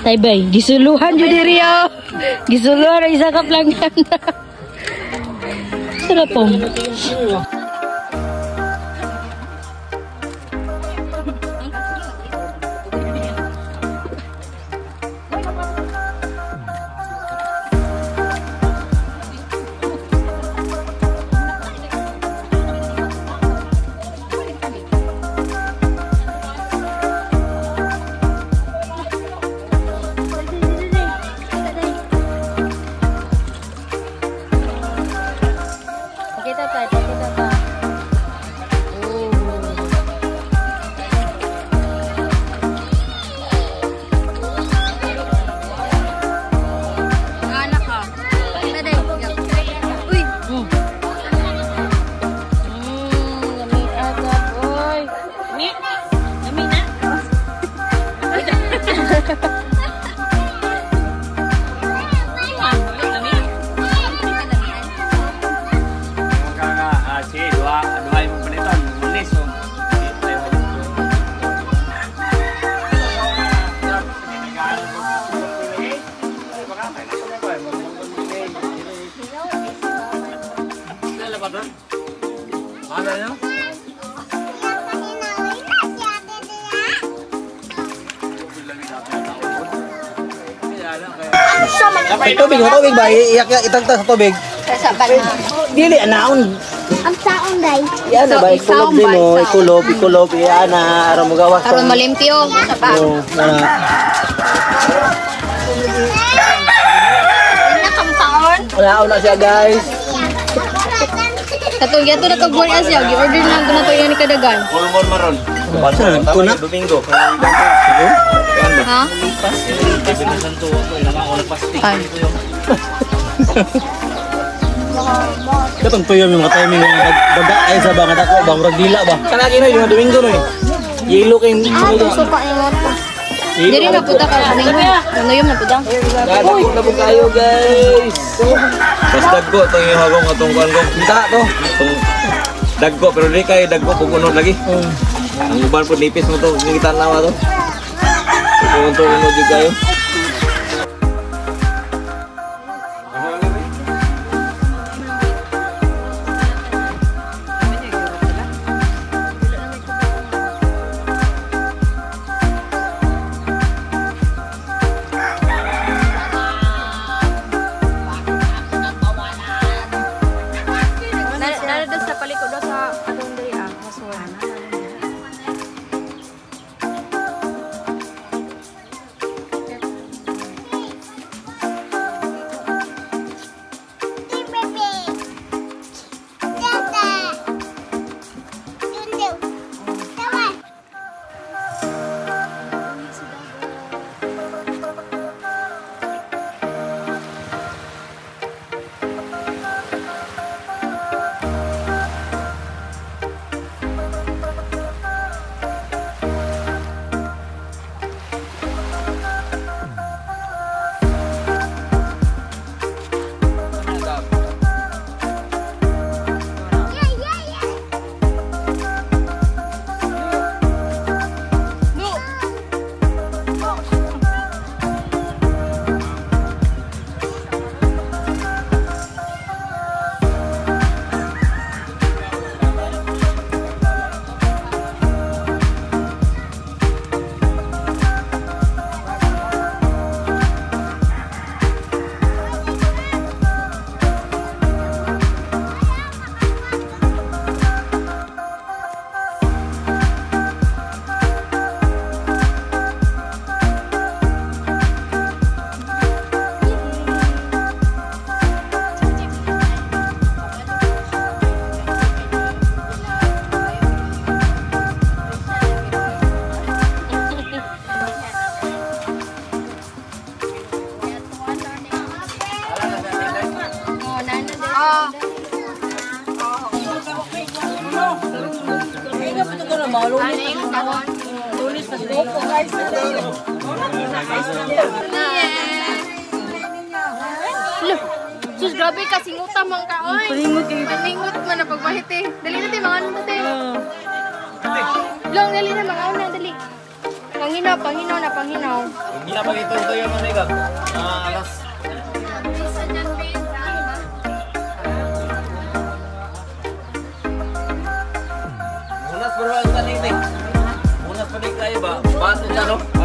Taybay, gisuluhan dyan di Rio. Gisuluhan ang isa ka pelanggan. Sarap po. Mana ya? May tubig, tubig ba? Iyak-iyak itagtag sa tubig. Sa bala. Dili, anaon. Ang saong day. Yan na ba? Ikulob din mo. Isaw. Ikulob, ikulob. Yan na. Aram mo gawas. Karon malimpyo. Sa pa. Oo, na. Nakampaon. Wala na siya guys. Katong yato na kag buwan siya. Gi-order na ko na to yan ni kadagan. Pulmon maron. Saan? Kuna? Domingo. Ha? Ay. Katong tuyo yung mga timing yung baga ay sa bang dako bang dila ba. Kanagi na yung domingo no eh. Yelo kay Ah, gusto pa yung mo. Diri na puta ka sa minggo. Ano yung naputa? Dako na po kayo guys. Mas daggo to yung hagong atong kuan ko. Kita to. Itong daggo pero di kay daggo pupunod lagi. Ang uban po nipis mo to, hindi kita nawa to. Pupunod to unod di kayo. Loh, sus grabe ka singuta man ka oy. Palingot kay palingot man na pagmahiti. Dali na tay mga ano tay. Ah. Long dali na mga una dali. Panginaw, panginaw na panginaw. Hindi na pagito tayo mga nigag. Ah, alas 我是